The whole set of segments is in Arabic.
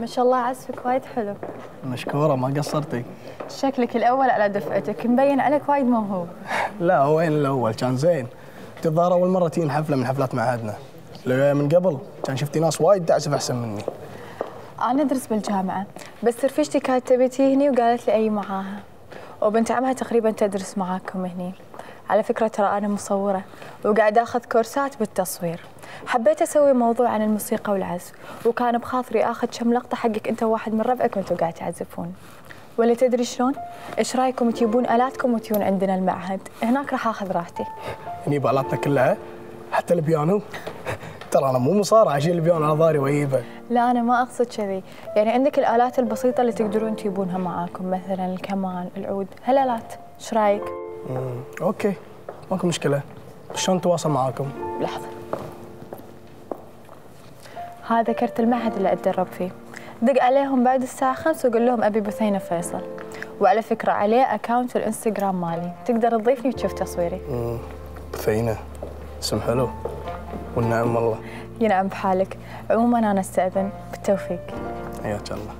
ما شاء الله عزفك وايد حلو. مشكورة ما قصرتي. شكلك الأول على دفعتك مبين عليك وايد موهوب لا وين الأول كان زين. أنت الظاهر أول مرة تجين حفلة من حفلات معهدنا. لو من قبل؟ كان شفتي ناس وايد تعزف أحسن مني. أنا أدرس بالجامعة بس رفيجتي كانت تبي تجي هني وقالت لي أي معاها. وبنت عمها تقريبا تدرس معاكم هني. على فكرة ترى أنا مصورة وقاعدة أخذ كورسات بالتصوير. حبيت أسوي موضوع عن الموسيقى والعزف وكان بخاطري أخذ كم لقطة حقك أنت وواحد من ربعك وأنتوا قاعد تعزفون ولا تدري شلون؟ إيش رأيكم تجيبون آلاتكم وتجون عندنا المعهد هناك راح أخذ راحتي نجيب آلاتنا كلها حتى البيانو ترى أنا مو مصارع أشيل البيانو على ظهري وأجيبه لا أنا ما أقصد كذي يعني عندك الآلات البسيطة اللي تقدرون تجيبونها معاكم مثلا الكمان العود هالآلات إيش رأيك؟ مم. okay ماكو مشكلة شلون نتواصل معاكم؟ لحظة هذا كرت المعهد اللي أتدرب فيه. دق عليهم بعد الساعة 5 وقول لهم أبي بثينة فيصل. وعلى فكرة عليه account الإنستغرام مالي. تقدر تضيفني وتشوف تصويري. مم. بثينة. اسم حلو. والنعم والله. ينعم بحالك. عموما أنا أستأذن. بالتوفيق. حياك الله.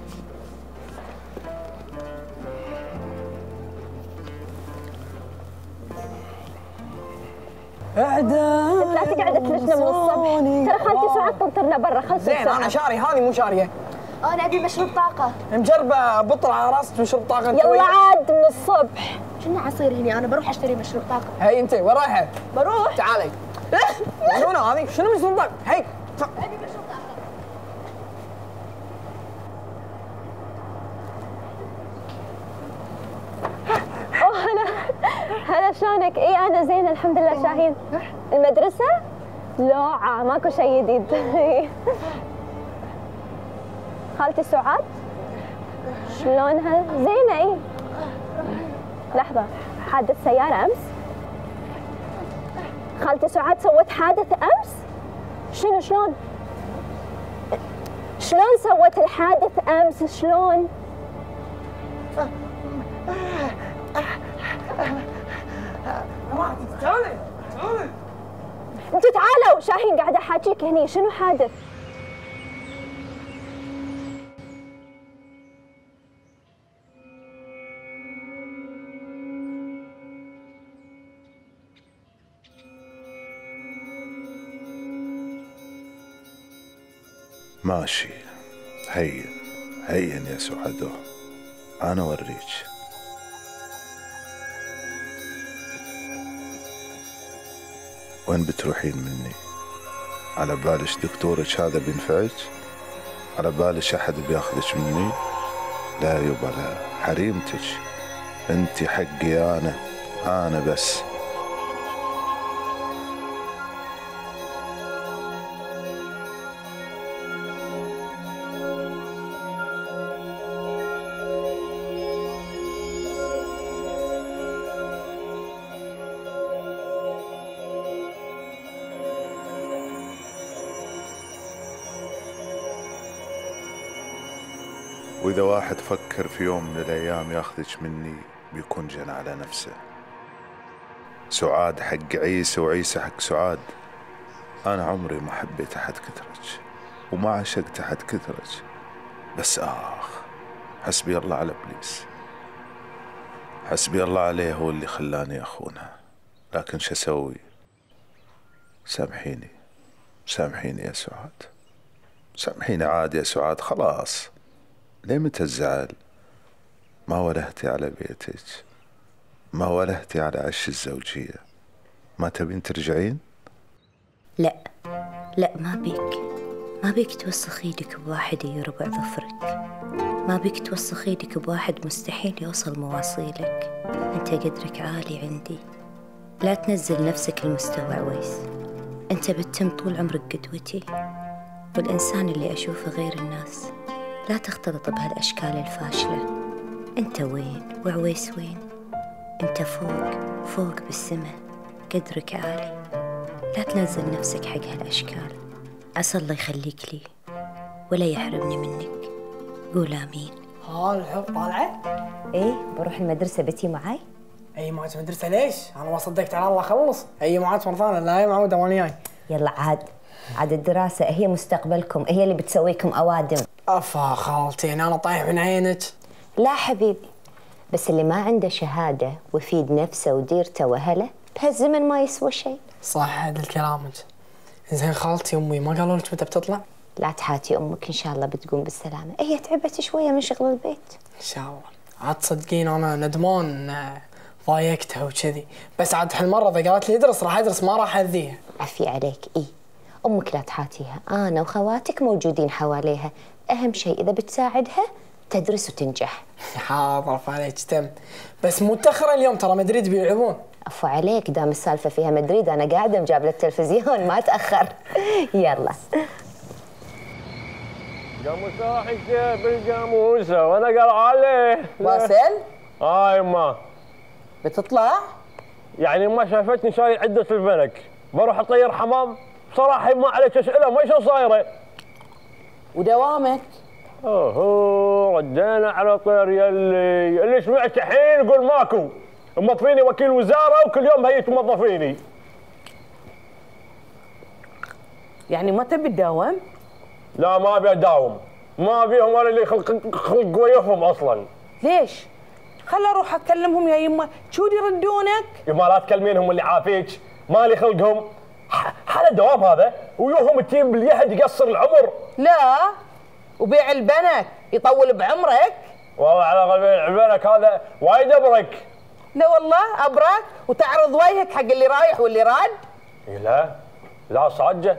لا تقعد تلشنا من الصبح. ترى خالتي سعاد تنطرنا برا خلص زين أنا شاري هذه مو شاريه. أنا أبي مشروب طاقة. مجربة بطل على راسك مشروب طاقة يلا عاد من الصبح. شنو عصير هني؟ أنا بروح أشتري مشروب طاقة. هي أنت وين رايحة؟ بروح. تعالي. مجنونه هذه شنو مشروب طاقة؟ هي أبي مشروب طاقه اوه هلا هلا شلونك؟ اي أنا زين الحمد لله شاهين المدرسة؟ لوعة ماكو شيء جديد خالتي سعاد؟ شلونها؟ زينة إي لحظة حادث سيارة أمس؟ خالتي سعاد سوت حادث أمس؟ شنو شلون؟ شلون سوت الحادث أمس؟ شلون؟ شاهين قاعدة أحاكيك هني شنو حادث؟ ماشي. هين هين يا سعدو أنا أوريك. وين بتروحين مني؟ على بالش دكتورك هذا بينفعك على بالش أحد بياخذك مني؟ لا يبا لا حريمتك. أنت حقي أنا أنا بس. فكر في يوم من الأيام ياخذك مني بيكون جنى على نفسه. سعاد حق عيسى وعيسى حق سعاد. أنا عمري ما حبيت أحد كثرك وما عشقت أحد كثرك بس آخ حسبي الله على إبليس. حسبي الله عليه هو اللي خلاني أخونها. لكن شو أسوي؟ سامحيني. سامحيني يا سعاد. سامحيني عاد يا سعاد خلاص. ليه متى الزعل ما ولهتي على بيتك. ما ولهتي على عش الزوجية. ما تبين ترجعين؟ لا. لا ما بيك. ما بيك توسخ إيدك بواحد يربع ظفرك. ما بيك توسخ إيدك بواحد مستحيل يوصل مواصيلك. انت قدرك عالي عندي. لا تنزل نفسك لمستوى عويس. انت بتتم طول عمرك قدوتي. والإنسان اللي أشوفه غير الناس. لا تختلط بهالأشكال الفاشلة. أنت وين؟ وعويس وين؟ أنت فوق فوق بالسما. قدرك عالي. لا تنزل نفسك حق هالأشكال. عسى الله يخليك لي. ولا يحرمني منك. قول آمين. ها الحب طالعة؟ إيه بروح المدرسة بتي معاي؟ أي معاد مدرسة ليش؟ أنا ما صدقت على الله خلص. أي معاد مرة ثانية لا يا معود وأنا جاي. يلا عاد. عاد الدراسة هي مستقبلكم هي اللي بتسويكم أوادم. أفا خالتين أنا طايح من عينك. لا حبيبي. بس اللي ما عنده شهادة ويفيد نفسه وديرته وأهله بهالزمن ما يسوى شيء. صح عدل كلامك زين خالتي أمي ما قالوا لك متى بتطلع؟ لا تحاتي أمك إن شاء الله بتقوم بالسلامة. هي تعبت شوية من شغل البيت. إن شاء الله. عاد تصدقين أنا ندمان آه، ضايقتها وكذي. بس عاد هالمرة إذا قالت لي ادرس راح أدرس ما راح أذيها. عفي عليك إيه أمك لا تحاتيها. أنا وخواتك موجودين حواليها. أهم شيء إذا بتساعدها تدرس وتنجح. حاضر عليك تم. بس متأخرة اليوم ترى مدريد بيلعبون. عفو عليك دام السالفة فيها مدريد أنا قاعدة مجابلة التلفزيون ما تأخر يلا. قاموسة حكي بالقاموسة وأنا قال عليه واسل آه يما بتطلع؟ يعني ما شافتني شايل عدة الفلك بروح أطير حمام. بصراحة ما عليك أسئلة ما شو صايرة. ودوامك؟ اوه ردينا على طير يلي اللي سمعت الحين يقول ماكو موظفيني وكيل وزارة وكل يوم هي توظفيني يعني ما تبي تداوم؟ لا ما أبي أداوم. ما بيهم ولا اللي خلق خلق وياهم أصلا. ليش؟ خل أروح أكلمهم يا يمه شو يردونك؟ يما لا تكلمينهم اللي عافيك. مالي خلقهم. حال الدوام هذا ويوهم التيم باليهد يقصر العمر. لا. وبيع البنك يطول بعمرك. والله على قلبي عبالك هذا وايد أبرك. لا والله أبرك. وتعرض وجهك حق اللي رايح واللي راد. إيه لا لا صاجه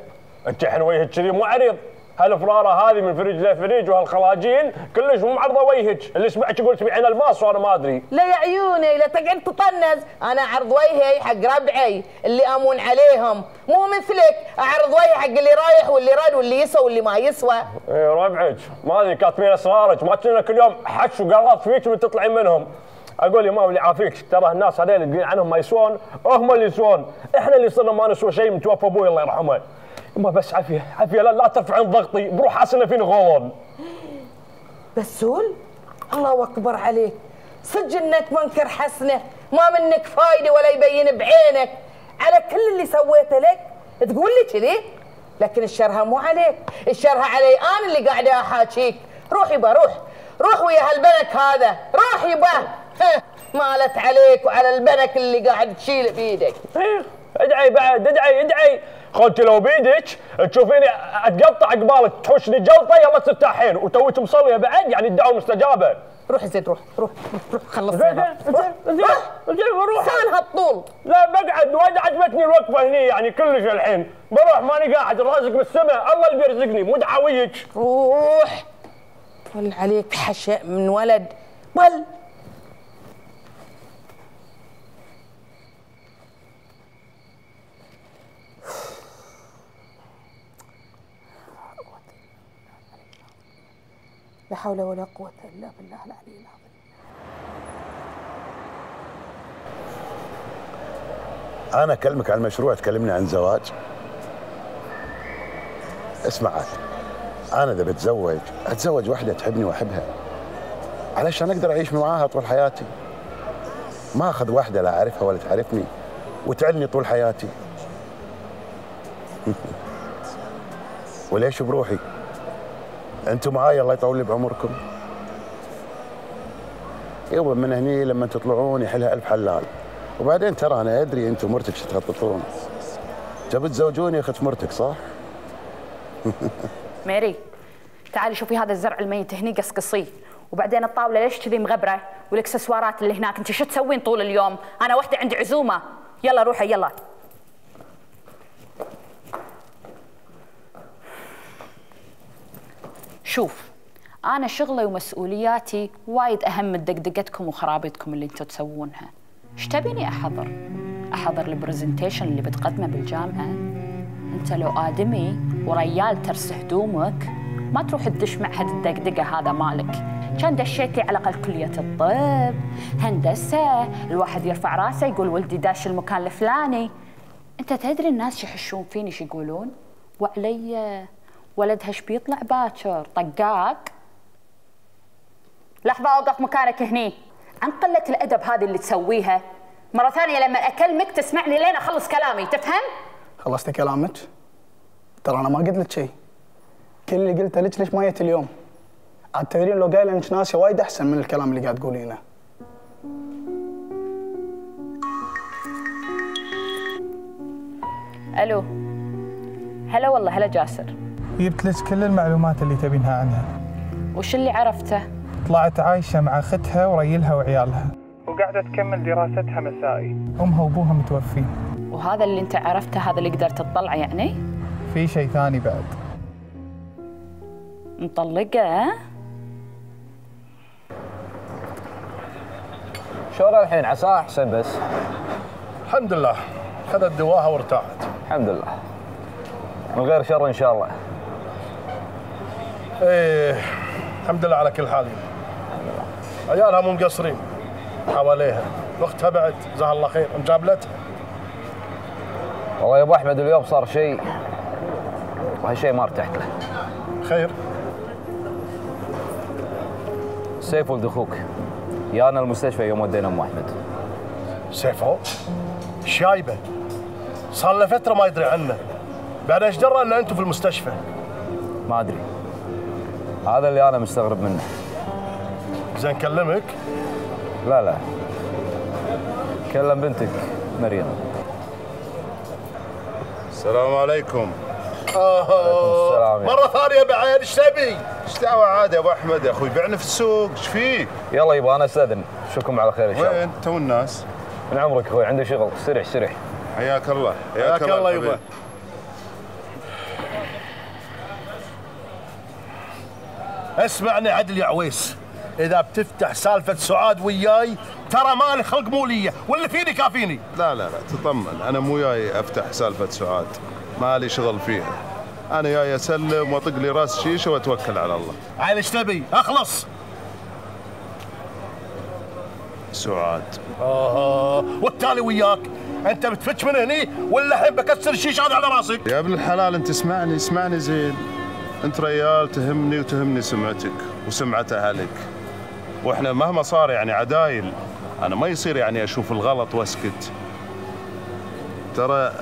أنت الحين وجهك كذي مو عريض. هالفراره هذه من فريج لفريج وهالخلاجين كلش مو معرضة وجهك اللي سمعت يقول تبيعين الماس وأنا ما أدري. لا يا عيوني لا تقعد تطنز. أنا أعرض وجهي حق ربعي اللي أمون عليهم. مو مثلك. أعرض وجهي حق اللي رايح واللي راد واللي يسوى واللي ما يسوى. إيه ربعك. ما أدري كاتمين أسرارك. ما كنا كل يوم حش وقرط فيك من تطلعين منهم. أقول يا ماما اللي عافيك. ترى الناس هذول اللي تقولين عنهم ما يسوون. هم اللي يسوون. إحنا اللي صرنا ما نسوى شيء من توفى أبوي الله يرحمه. يما بس عافية عافية لا, لا ترفعين ضغطي بروح حاسس فيني غول. بسول الله أكبر عليك. صدق إنك منكر حسنه ما منك فايدة ولا يبين بعينك. على كل اللي سويته لك تقول لي كذي لكن الشرها مو عليك. الشرها علي أنا اللي قاعدة أحاكيك. روح يبا روح روح ويا هالبنك هذا. روح يبا مالت عليك وعلى البنك اللي قاعد تشيله بايدك إيه، ادعي بعد ادعي ادعي. قلت لو بيدك تشوفيني اتقطع قبالك تحوشني جلطة يلا ترتاحين وتوك مصلية بعد يعني الدعوة مستجابة. روح زين روح روح روح خلص زين زين زين بروح سان هالطول. لا بقعد وايد عجبتني الوقفة هني يعني كلش الحين. بروح ماني قاعد الرازق بالسماء. الله اللي بيرزقني مو دعاويك روح. ول عليك حشاء من ولد. ول لا حول ولا قوة إلا بالله العلي العظيم. أنا أكلمك عن مشروع تكلمني عن زواج. اسمع أنا إذا بتزوج أتزوج واحدة تحبني وأحبها. علشان أقدر أعيش معاها طول حياتي. ما أخذ واحدة لا أعرفها ولا تعرفني. وتعلني طول حياتي. وليش بروحي؟ أنتم معاي الله يطول لي بعمركم. يابا من هني لما تطلعون يحلها ألف حلال. وبعدين ترى أنا أدري أنتم مرتك شو تخططون. تبي تزوجوني أخت مرتك صح؟ ميري تعالي شوفي هذا الزرع الميت هني قصقصيه وبعدين الطاولة ليش كذي مغبرة؟ والإكسسوارات اللي هناك أنت شو تسوين طول اليوم؟ أنا وحدة عندي عزومة. يلا روحي يلا. شوف أنا شغلي ومسؤولياتي وايد أهم من دقدقتكم وخرابيطكم اللي أنتم تسوونها. إيش تبيني أحضر؟ أحضر ال presentation اللي بتقدمه بالجامعة؟ أنت لو آدمي وريال ترس هدومك ما تروح تدش معهد الدقدقة هذا مالك. كان دشيت لي على الأقل كلية الطب هندسة الواحد يرفع راسه يقول ولدي داش المكان الفلاني. أنت تدري الناس شو يحشون فيني شو يقولون؟ وعلي ولدها إيش بيطلع باكر؟ طقاق. لحظة أوقف مكانك هني. عن قله الأدب هذه اللي تسويها. مرة ثانية لما أكلمك تسمعني لين أخلص كلامي تفهم؟ خلصت كلامك؟ ترى أنا ما قلت لك شيء كل اللي قلته لك ليش ما جيت اليوم؟ عاد تدرين لو قايل إنك ناسيه وايد أحسن من الكلام اللي قاعد تقولينه. ألو. هلا والله هلا جاسر. جبت لك كل المعلومات اللي تبينها عنها. وش اللي عرفته؟ طلعت عايشة مع أختها وريلها وعيالها. وقاعدة تكمل دراستها مسائي. أمها وأبوها متوفين. وهذا اللي أنت عرفته هذا اللي قدرت تطلعه يعني؟ في شيء ثاني بعد. مطلقه ها؟ شلون الحين؟ عساه أحسن بس. الحمد لله. خذت دواها وارتاحت. الحمد لله. من غير شر إن شاء الله. إيه الحمد لله على كل حال. عيالها مو مقصرين. حواليها. واختها بعد جزاها الله خير. مجابلتها والله يا أبو أحمد اليوم صار شيء وهالشيء ما ارتحت له. خير. سيف ولد أخوك. يانا المستشفى يوم ودينا أم أحمد. سيفو شايبة. صار له فترة ما يدري عنه. بعد إيش درى ان أنتم في المستشفى؟ ما أدري. هذا اللي أنا مستغرب منه. زين كلمك؟ لا لا. كلم بنتك مريم. السلام عليكم. السلام مرة ثانية بعد إيش تبي؟ إيش دعوة عاد يا أبو أحمد يا أخوي؟ بعنا في السوق إيش فيك؟ يلا يبا أنا أستأذن. أشوفكم على خير إن شاء الله. وين؟ تو الناس؟ من عمرك أخوي عندي شغل. سرح سرح. حياك الله حياك الله. يبا. اسمعني عدل يا عويس. إذا بتفتح سالفة سعاد وياي ترى مالي خلق موليه واللي فيني كافيني. لا لا لا تطمن. أنا مو جاي أفتح سالفة سعاد. مالي شغل فيها. أنا جاي أسلم وأطق لي رأس شيشة وأتوكل على الله. عيل إيش تبي؟ أخلص. سعاد. آه والتالي وياك. أنت بتفتش من هني ولا الحين بكسر الشيشة هذا على رأسك؟ يا ابن الحلال أنت اسمعني اسمعني زين. انت ريال تهمني وتهمني سمعتك وسمعة أهلك. وإحنا مهما صار يعني عدايل أنا ما يصير يعني أشوف الغلط وأسكت. ترى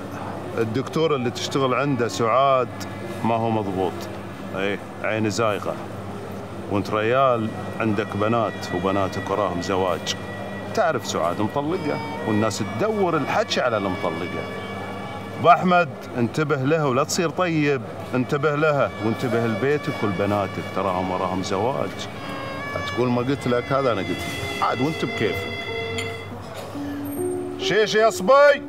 الدكتور اللي تشتغل عنده سعاد ما هو مضبوط. اي عيني زايغة. وانت ريال عندك بنات وبناتك وراهم زواج. تعرف سعاد مطلقة؟ والناس تدور الحكي على المطلقة. ابو أحمد انتبه لها ولا تصير طيب. انتبه لها وانتبه لبيتك ولبناتك. تراهم وراهم زواج. تقول ما قلت لك هذا أنا قلت عاد وانت بكيفك. شيش يا صبي؟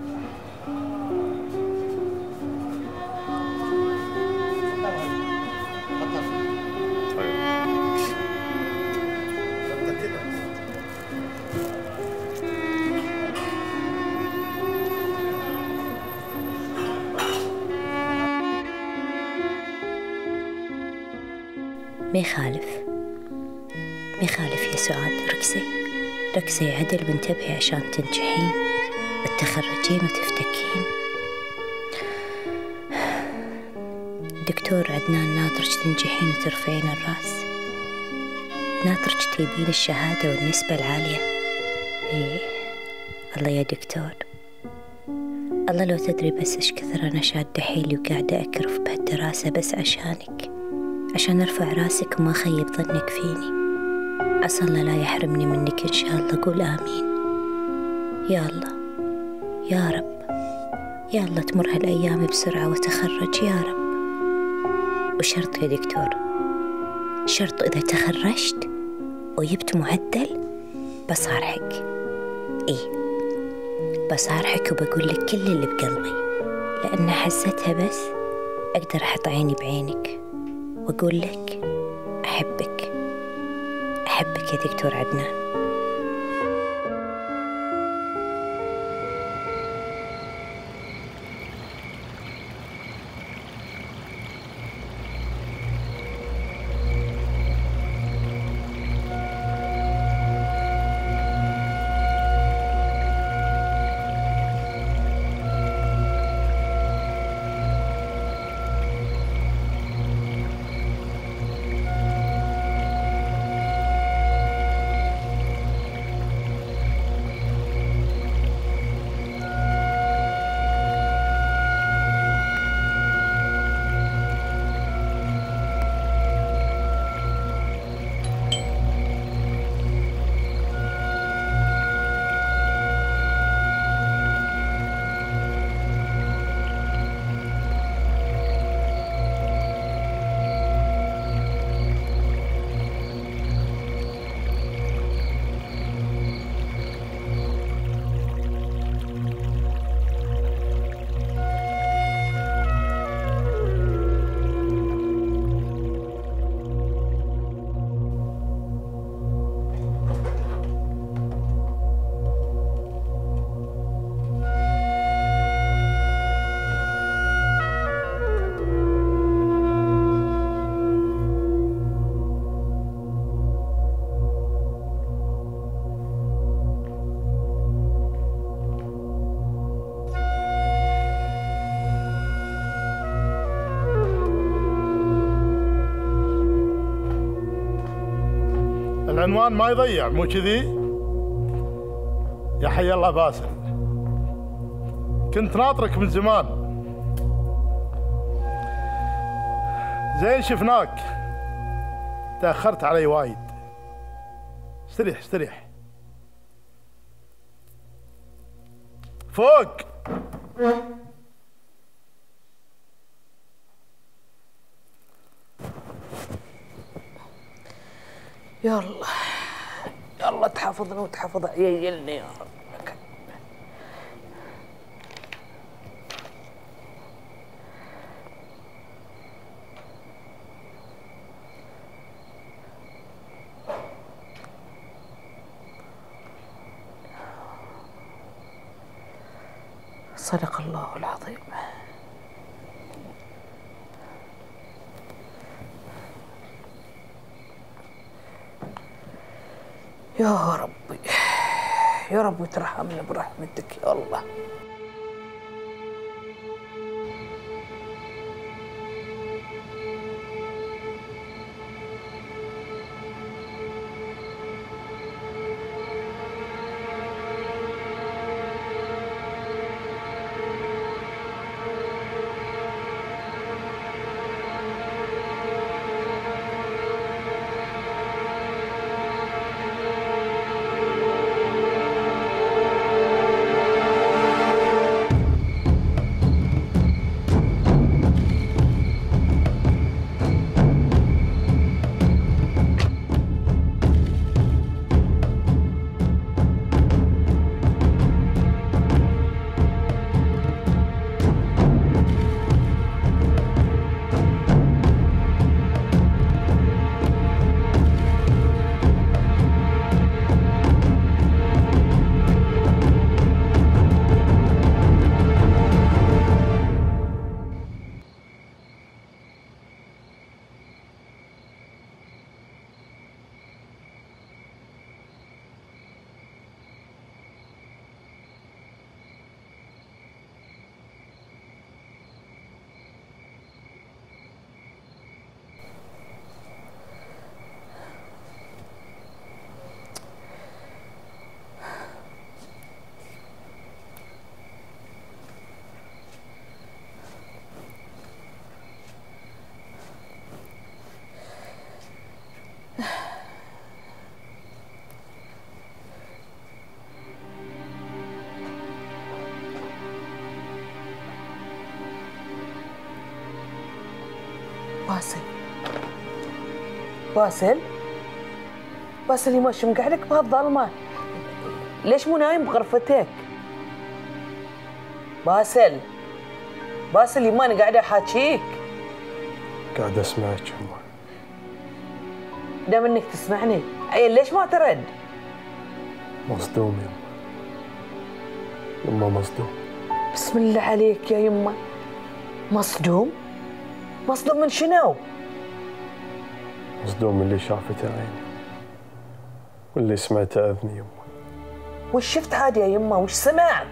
ما يخالف ما يخالف يا سعاد. ركزي. ركزي عدل وانتبهي عشان تنجحين وتخرجين وتفتكين. دكتور عدنان ناطرج تنجحين وترفعين الرأس. ناطرج تجيبين الشهادة والنسبة العالية. إيه. الله يا دكتور. الله لو تدري بس إيش كثر أنا شادة حيلي وقاعدة أكرف بهالدراسة بس عشانك. عشان ارفع راسك وما اخيب ظنك فيني. عسى الله لا يحرمني منك إن شاء الله. قول آمين. يا الله. يا رب. يا الله تمر هالأيام بسرعة وتخرج. يا رب. وشرط يا دكتور. شرط إذا تخرجت وجبت معدل بصارحك. إيه. بصارحك وبقول لك كل اللي بقلبي. لأن حستها بس أقدر أحط عيني بعينك. وأقول لك أحبك. أحبك يا دكتور عدنان. العنوان ما يضيع مو كذي؟ يا حي الله باسل. كنت ناطرك من زمان. زين شفناك. تأخرت علي وايد. استريح استريح فوق! يلا. يلا تحفظنا وتحفظ عيالنا يا رب. صدق الله العظيم. يا ربي. يا رب ترحمنا برحمتك يا الله. باسل باسل باسل يما شو مقعدك بهالظلمة. ليش مو نايم بغرفتك؟ باسل باسل يما أنا قاعدة أحاكيك. قاعد أسمعك يما دام إنك تسمعني. عيل ليش ما ترد؟ مصدوم يما يما مصدوم. بسم الله عليك يا يما. مصدوم؟ مصدوم من شنو؟ مصدوم من اللي شافته عيني. واللي سمعته أذني يما وش شفت عاد يا يما وش سمعت؟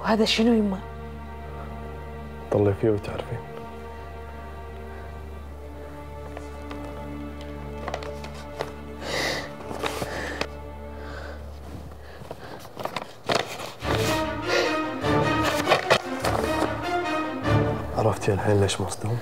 وهذا شنو يما طلي فيه وتعرفين. الحين ليش مصدوم؟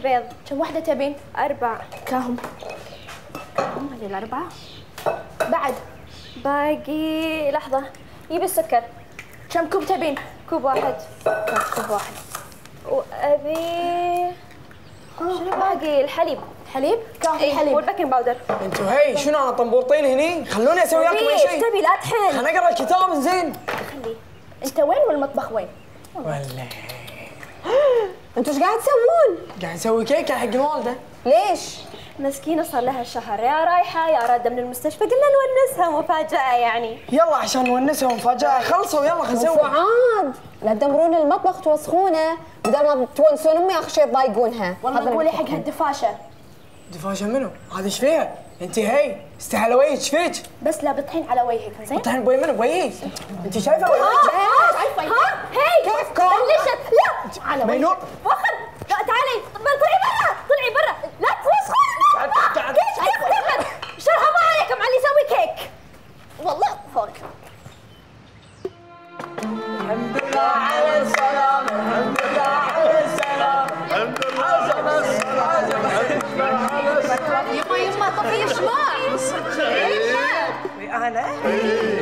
البيض. كم واحدة تبين؟ أربع كاهم. هم هذي الأربعة؟ بعد. باقي لحظة. جيب السكر. كم كوب تبين؟ كوب واحد. كوب واحد. وأبي. شنو باقي؟ الحليب. حليب؟ كاهم إيه حليب والبيكنج باودر أنتوا هي شنو أنا طنبورطين هني؟ خلوني أسوي وياكم اي ليش شيء. تبي لا تحن. خليني اقرا الكتاب زين. خليه أنت وين والمطبخ وين؟ ولا أنتوا إيش قاعد تسوون؟ قاعد نسوي كيكه حق الوالده ليش؟ مسكينة صار لها شهر يا رايحة يا رادة من المستشفى قلنا نونسها مفاجأة يعني يلا عشان نونسها مفاجأة خلصوا يلا خلينا نسوي فعاد لا تدمرون المطبخ توسخونه بدل ما تونسون أمي آخر شيء تضايقونها والله قولي حق هالدفاشة دفاشة منو؟ هذا إيش فيها؟ أنت هي استحلى وجهك إيش فيك؟ بس لا بتطحين على وجهك زين؟ طحن بوي منو بوي؟ أنت شايفة ولا ها؟ هي كيفكم؟ بلشت. لا! على مينو وخر لا تعالي. طلعي برا. طلعي برا. لا قاعد- كيف كيف شرها ما عليكم اللي يسوي كيك. والله فوق. الحمد لله على السلامة الحمد لله على السلامة الحمد لله. على السلامة على السلامة يما يما طفي الشماع أنا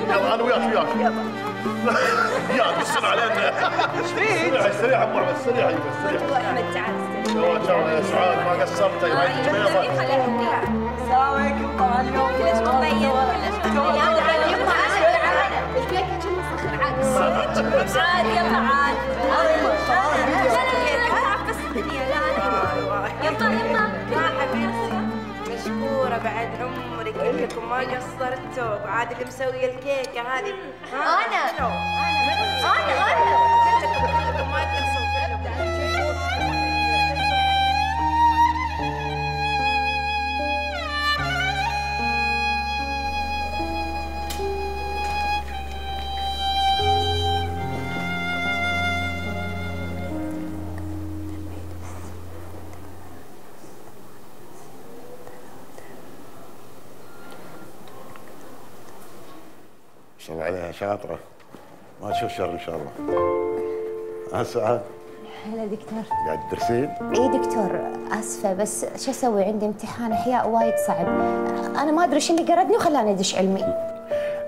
يلا أنا وياك وياك. يا بصر علينا؟ سريع سريع ابو عبد سريع أيوه سريع احمد تعال يا شاء يا سعاد ما قصرت هاي الجميله السلام عليكم طبعا اليوم كلش مبين كلش مبين يلا تعال عاد يلا عاد لا لا لا تعب بس الدنيا لا يلا يلا مشكورة بعد عمرك كلكم ما قصرتوا. عاد اللي مسوي الكيكة هذه. أنا. منو؟ أنا. أنا. شاء الله عليها شاطرة. ما تشوف شر إن شاء الله. ها سعاد هلا دكتور. قاعد تدرسين؟ إي دكتور آسفة بس شو أسوي؟ عندي امتحان أحياء وايد صعب. أنا ما أدري إيش اللي قردني وخلاني أدش علمي.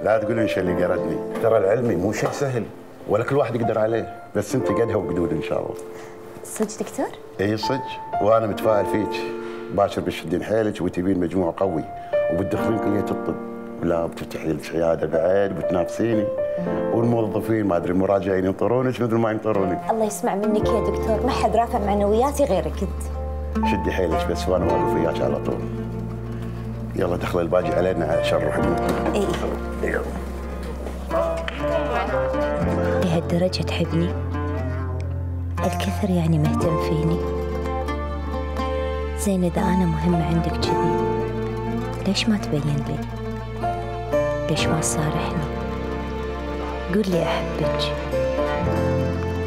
لا تقولين شيء اللي قردني ترى العلمي مو شيء سهل ولا كل واحد يقدر عليه. بس أنت قدها وقدود إن شاء الله. صدق دكتور؟ إي صدق. وأنا متفائل فيك. باشر بتشدين حيلك وتبين مجموع قوي وبتدخلين كلية الطب. ولا بتفتحي لك عياده بعد وبتنافسيني والموظفين ما أدري المراجعين ينطرونك مثل ما ينطروني. الله يسمع منك يا دكتور ما حد رافع معنوياتي غيرك أنت. شدي حيلك بس وأنا واقف وياك على طول. يلا دخل الباقي علينا عشان نروح اي يلا. لهالدرجة تحبني؟ الكثر يعني مهتم فيني. زين إذا أنا مهمة عندك كذي ليش ما تبين لي؟ ليش ما تصارحني قول لي أحبك.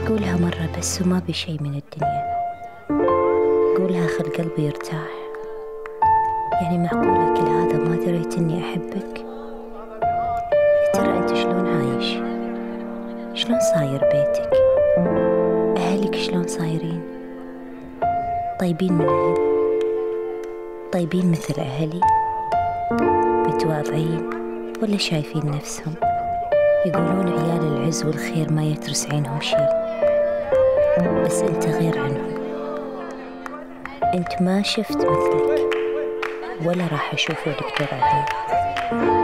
قولها مرة بس وما بشي من الدنيا. قولها خل قلبي يرتاح. يعني معقولة كل هذا ما دريت إني أحبك؟ ترى أنت شلون عايش؟ شلون صاير بيتك؟ أهلك شلون صايرين؟ طيبين من أهل؟ طيبين مثل أهلي؟ متواضعين؟ ولا شايفين نفسهم؟ يقولون عيال العز والخير ما يترس عينهم شيء. بس أنت غير عنهم. أنت ما شفت مثلك. ولا راح أشوفه دكتور عبيد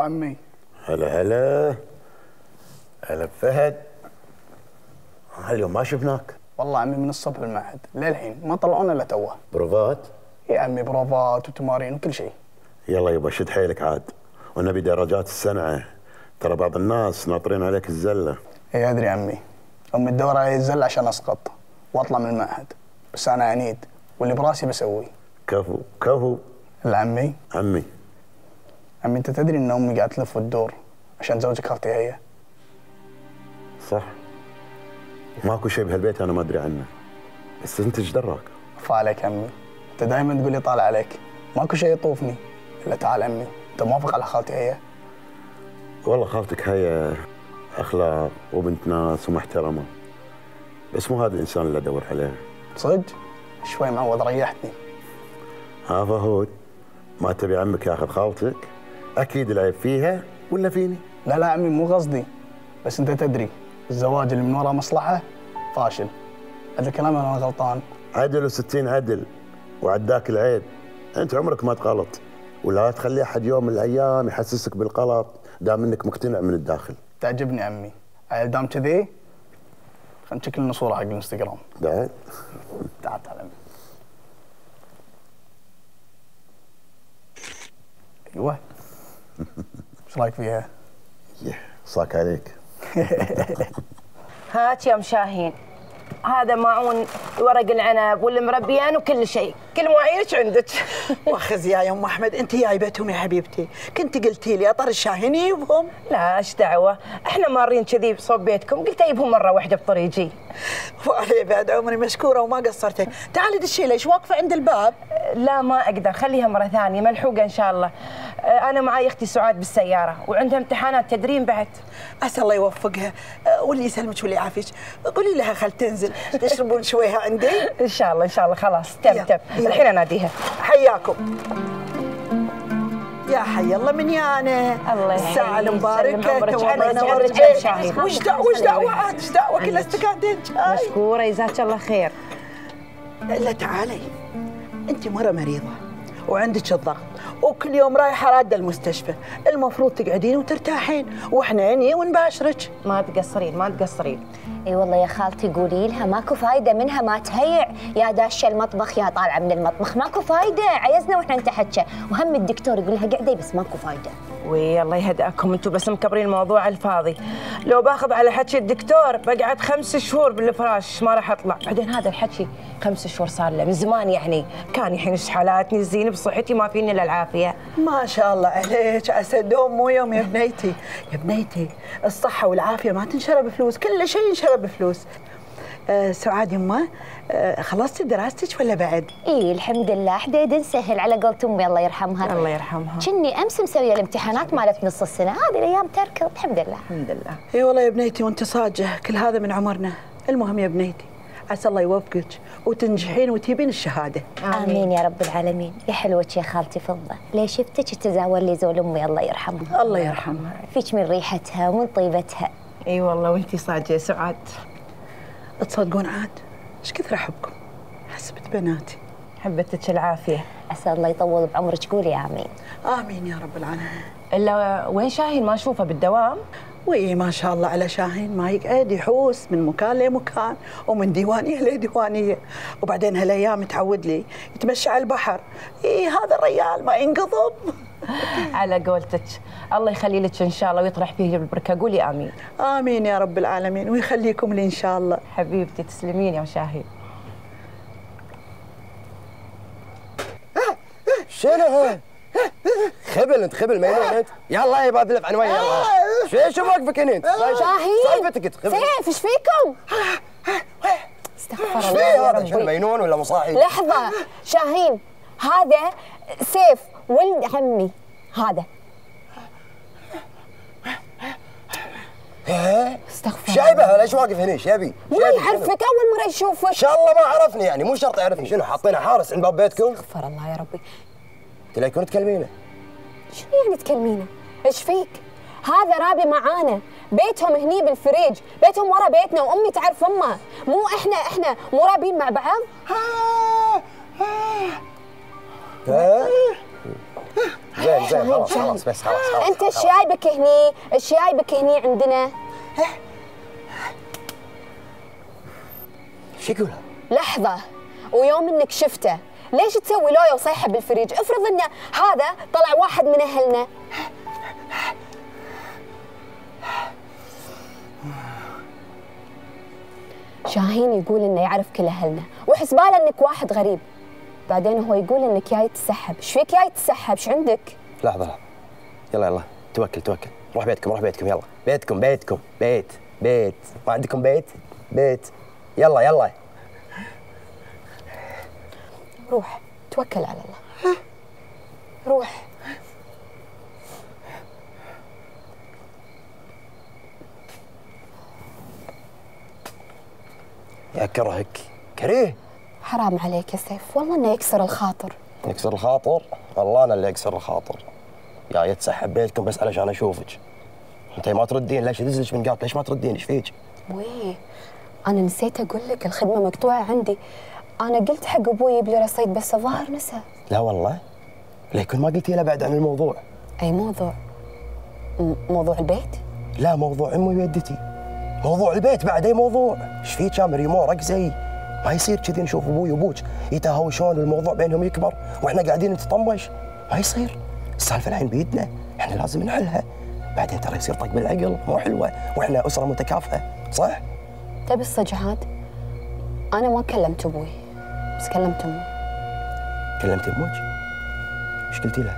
عمي. هلا هلا. هلا فهد اليوم ما شفناك؟ والله عمي من الصبح بالمعهد للحين ما طلعونا إلا توه بروفات؟ يا عمي بروفات وتمارين وكل شيء. يلا يبا شد حيلك عاد. ونبي درجات السنعة ترى بعض الناس ناطرين عليك الزلة. اي أدري عمي. امي تدور علي الزل عشان أسقط وأطلع من المعهد. بس أنا عنيد واللي براسي بسويه كفو كفو. العمي عمي. عمي انت تدري ان امي قاعدة تلف وتدور عشان زوجك خالتي هي صح. ماكو شيء بهالبيت أنا ما أدري عنه. بس أنت إيش دراك؟ عفا عليك عمي أنت دائما تقول لي طالع عليك. ماكو شيء يطوفني. الا تعال عمي أنت موافق على خالتي هي والله خالتك هي أخلاق وبنت ناس ومحترمة. بس مو هذا الإنسان اللي أدور عليه. صدق؟ شوي معود ريحتني. ها فهود ما تبي عمك ياخذ خالتك؟ أكيد العيب فيها ولا فيني. لا لا عمي مو قصدي. بس أنت تدري الزواج اللي من وراه مصلحة فاشل. هذا كلام أنا غلطان. عدل وستين عدل وعداك العيب. أنت عمرك ما تغلط ولا تخلي أحد يوم من الأيام يحسسك بالغلط دام إنك مقتنع من الداخل. تعجبني عمي. دام كذي خلينا نشكل لنا صورة حق الإنستغرام. بعد. تعال تعال عمي. أيوه. إيش رايك فيها؟ صاك عليك هات يا مشاهين. هذا معون ورق العنب والمربيان وكل شيء. كل مواعينك عندك. واخذ يا أم أحمد أنت جايبتهم يا حبيبتي. كنت قلتي لي أطر الشاهين يجيبهم لا إيش دعوة؟ إحنا مارين كذي بصوب بيتكم. قلت أجيبهم مرة واحدة بطريقي. وعلي بعد عمري مشكورة وما قصرتي. تعالي دشي ليش واقفة عند الباب؟ لا ما أقدر. خليها مرة ثانية ملحوقة إن شاء الله. آه، أنا معي أختي سعاد بالسيارة وعندها امتحانات تدريب بعد. عسى الله يوفقها. أه، واللي يسلمك واللي يعافيك. قولي لها خل تنزل تشربون شويها عندي. إن شاء الله إن شاء الله. خلاص تم تم. الحين اناديها حياكم. يا حي الله من يانا؟ الله الساعة المباركة تونا عمرك، نور عمرك، البيت شاهد. وش دعوة وش دعوة عاد وش دعوة؟ كل استقعدين شاي مشكورة جزاك الله خير. لا تعالي. أنت مرة مريضة وعندك الضغط. وكل يوم رايحة رادة المستشفى. المفروض تقعدين وترتاحين. وإحنا عيني ونباشرك. ما تقصرين ما تقصرين. إي والله يا خالتي قولي لها ماكو فايدة منها ما تهيع. يا داشه المطبخ يا طالعة من المطبخ. ماكو فايدة عيزنا وإحنا نتحكى. وهم الدكتور يقول لها قعدي بس ماكو فايدة. وي الله يهدأكم أنتم بس مكبرين الموضوع على الفاضي. لو باخذ على حكي الدكتور بقعد خمس شهور بالفراش ما راح أطلع. بعدين هذا الحكي خمس شهور صار له من زمان يعني كان يحنش حالاتني زين بصحتي ما فيني إلا العافية. ما شاء الله عليك عسى دوم مو يوم يا بنيتي. يا بنيتي الصحة والعافية ما تنشرى بفلوس كل شيء ينشرى بفلوس. آه سعاد يمه خلصتي دراستك ولا بعد؟ اي الحمد لله. حديد نسهل على قولة أمي الله يرحمها. الله يرحمها. كني أمس مسوية الامتحانات مالت نص السنة. هذه الأيام تركض الحمد لله. الحمد لله. إي والله يا بنيتي وأنت صاجة. كل هذا من عمرنا. المهم يا بنيتي عسى الله يوفقك وتنجحين وتجيبين الشهادة. آمين. يا رب العالمين. يا حلوتك يا خالتي فضة. ليش شفتك تزاول لي زول أمي؟ الله يرحمها. الله يرحمها. فيك من ريحتها ومن طيبتها. إي والله وأنتي صاجة سعاد. تصدقون عاد؟ إيش كثر احبكم؟ حسبت بناتي. حبتك العافية. عسى الله يطول بعمرك. قولي آمين. آمين يا رب العالمين. إلا وين شاهين ما اشوفه بالدوام؟ وي ما شاء الله على شاهين. ما يقعد يحوس من مكان لمكان ومن ديوانية لديوانية. وبعدين هالايام تعود لي. يتمشى على البحر. اي هذا الريال ما ينقضب. على قولتك. الله يخلي لك إن شاء الله ويطرح فيه البركة. قولي آمين. آمين يا رب العالمين. ويخليكم لي إن شاء الله. حبيبتي تسلمين يا شاهين شنو خبل أنت خبل مينون أنت. يلا يا بادلف عنوان يلا؟ شو شو موقفك أنت؟ شاهين سالفتك أنت خبل. سيف إيش فيكم؟ استغفر الله يا هذا؟ شنو مينون ولا مصاحي لحظة. شاهين هذا سيف. ولد عمي هذا. استغفر شايبه ليش واقف هنا شابي ما يعرفك أول مرة يشوفك. إن شاء الله ما عرفني يعني مو شرط يعرفني. شنو؟ حاطينه حارس عند باب بيتكم؟ استغفر الله يا ربي. انت لا يكون تكلمينه. شنو يعني تكلمينه؟ إيش فيك؟ هذا رابي معانا. بيتهم هني بالفريج. بيتهم ورا بيتنا وأمي تعرف أمه. مو إحنا إحنا مو رابين مع بعض؟ ها؟ زين زين خلاص. خلاص بس خلاص خلاص انت إيش جايبك هني؟ إيش جايبك هني عندنا؟ إيش يقولها؟ لحظة ويوم إنك شفته ليش تسوي لويا وصيحة بالفريج؟ افرض إن هذا طلع واحد من أهلنا شاهين يقول إنه يعرف كل أهلنا وحسباله إنك واحد غريب بعدين هو يقول إنك جاي تسحب. إيش فيك جاي تسحب؟ إيش عندك؟ لحظة لحظة. يلا يلا. توكل توكل. روح بيتكم روح بيتكم. يلا. بيتكم بيتكم. بيت بيت. ما عندكم بيت؟ بيت. يلا يلا. روح. توكل على الله. روح. يا كرهك. كريه. حرام عليك يا سيف. والله إنه يكسر الخاطر. يكسر الخاطر؟ والله أنا اللي أكسر الخاطر. يا يتسحب بيتكم بس علشان أشوفك. أنت ما تردين ليش ادزلك من قاط؟ ليش ما تردين؟ إيش فيك؟ وي أنا نسيت أقول لك الخدمة مقطوعة عندي. أنا قلت حق أبوي يجيب لي رصيد بس الظاهر نسى. لا والله. ليكون ما قلتي له بعد عن الموضوع؟ أي موضوع؟ موضوع البيت؟ لا موضوع أمي ويدتي موضوع البيت بعد أي موضوع. إيش فيك يا مريمو ركزي ما يصير كذي نشوف أبوي وأبوك يتهاوشون والموضوع بينهم يكبر وإحنا قاعدين نتطمش. ما يصير. السالفة الحين بيدنا. إحنا لازم نحلها. بعدين ترى يصير طق بالعقل. مو حلوة. وإحنا أسرة متكافئة. صح؟ تبي الصج عاد. أنا ما كلمت أبوي. بس كلمت امي كلمت أمك؟ إيش قلتي لها؟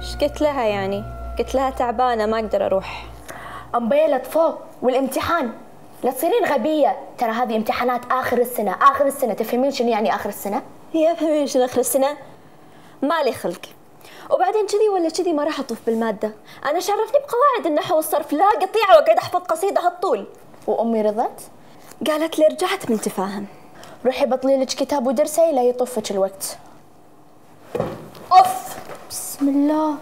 إيش قلت لها يعني؟ قلت لها تعبانة ما أقدر أروح. أمبيلة فوق والامتحان. لا تصيرين غبية. ترى هذه امتحانات آخر السنة. آخر السنة. تفهمين شنو يعني آخر السنة؟ هي أفهمين شنو آخر السنة؟ مالي خلق. وبعدين كذي ولا كذي ما راح أطوف بالمادة. أنا شرفني بقواعد النحو والصرف. لا قطيعة وقاعد أحفظ قصيدة هالطول. وأمي رضت؟ قالت لي رجعت من تفاهم. روحي بطلي لك كتاب ودرسي لا يطفك الوقت. أوف! بسم الله.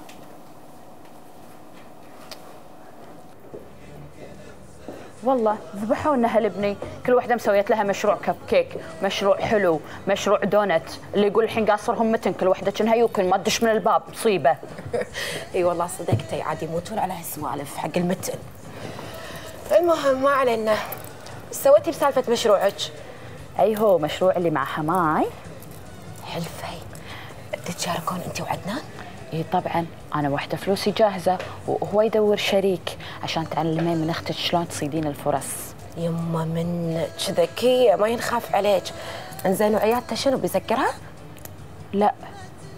والله ذبحونا هالبني كل واحدة مسويت لها مشروع كب كيك مشروع حلو مشروع دونت اللي يقول الحين قاصرهم متن كل واحدة كأنها يوكل ما تدش من الباب مصيبة. إي والله صدقتي عاد يموتون على هالسوالف حق المتن. المهم ما علينا. سويتي بسالفة مشروعك؟ أي هو مشروع اللي مع حماي. حلفي. تتشاركون انت وعدنان؟ إي طبعا. أنا واحدة فلوسي جاهزة وهو يدور شريك عشان تعلمين من أختك شلون تصيدين الفرص يما منك ذكيه ما ينخاف عليك انزين وعيادته شنو بيسكرها؟ لا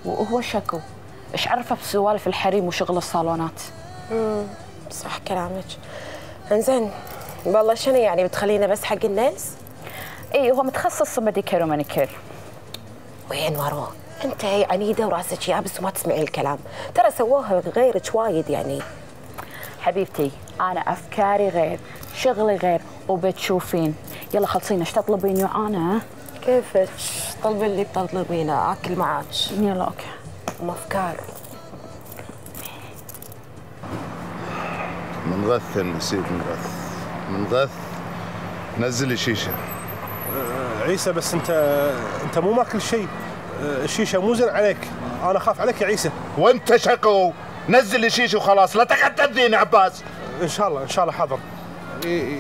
وهو شكو إيش عرفه بسوالف الحريم وشغل الصالونات امم صح كلامك انزين والله شنو يعني بتخلينا بس حق الناس؟ اي هو متخصص بمديكير ومانيكير وين ورو؟ انت عنيدة وراسك يابس وما تسمعين الكلام. ترى سووها غيرك وايد يعني. حبيبتي أنا أفكاري غير شغلي غير وبتشوفين. يلا خلصين إيش تطلبين ها؟ كيفك؟ طلبي اللي تطلبينه أكل معاك. يلا أوكي. أم أفكار؟ منغث النسيب منغث منغث نزل الشيشه عيسى بس أنت أنت مو ماكل شيء. الشيشة مو زين عليك. أنا أخاف عليك يا عيسى. وانت شقو. نزل الشيشة وخلاص لا تقعد عباس. إن شاء الله إن شاء الله حاضر.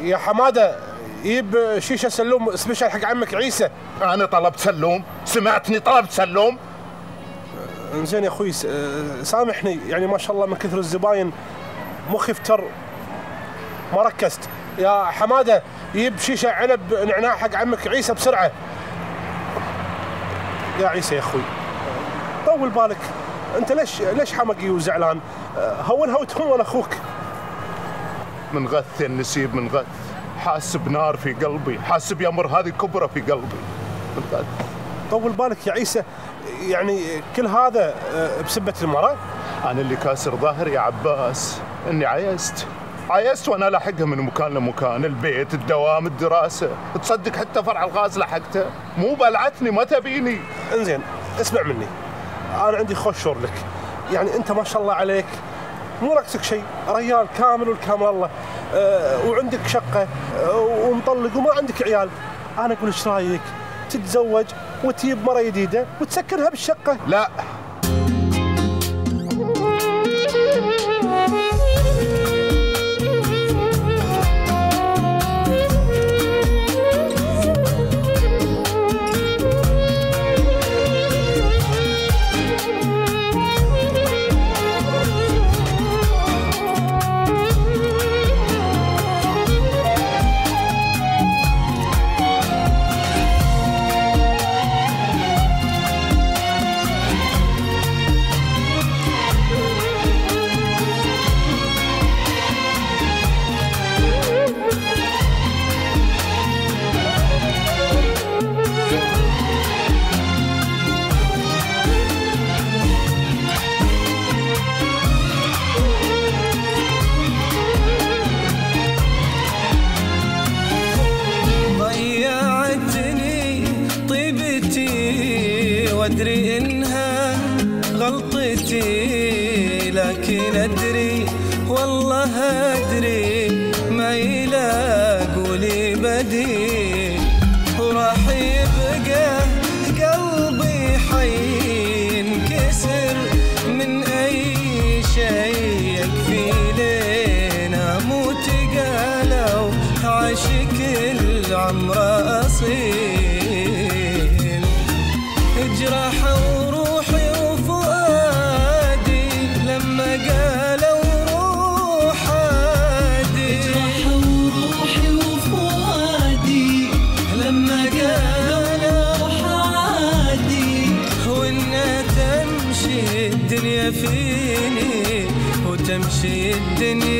يا حمادة يجيب شيشة سلوم سبيشال حق عمك عيسى. أنا طلبت سلوم. سمعتني طلبت سلوم. إنزين يا أخوي سامحني. يعني ما شاء الله من كثر الزباين. مخي افتر. ما ركزت. يا حمادة يجيب شيشة عنب نعناع حق عمك عيسى بسرعة. يا عيسى يا أخوي. طول بالك. أنت ليش ليش حمقي وزعلان؟ هونها وتهون أخوك. منغث النسيب منغث حاس بنار في قلبي. حاس بيمر هذه كبرى في قلبي. منغث طول بالك يا عيسى. يعني كل هذا آه، بسبة المرأة؟ أنا اللي كاسر ظهري يا عباس. إني عيست عيست وأنا لاحقها من مكان لمكان. البيت الدوام الدراسة. تصدق حتى فرع الغاز لحقته. مو بلعتني ما تبيني. انزين اسمع مني. أنا عندي خوش شور لك. يعني أنت ما شاء الله عليك. مو ناقصك شيء. ريال كامل والكامل الله. أه وعندك شقة أه ومطلق وما عندك عيال. أنا أقول إيش رأيك؟ تتزوج وتجيب مرة جديدة وتسكنها بالشقة؟ لا. وادري إنها غلطتي لكن أدري والله هدري الدنيا فيني وتمشي الدنيا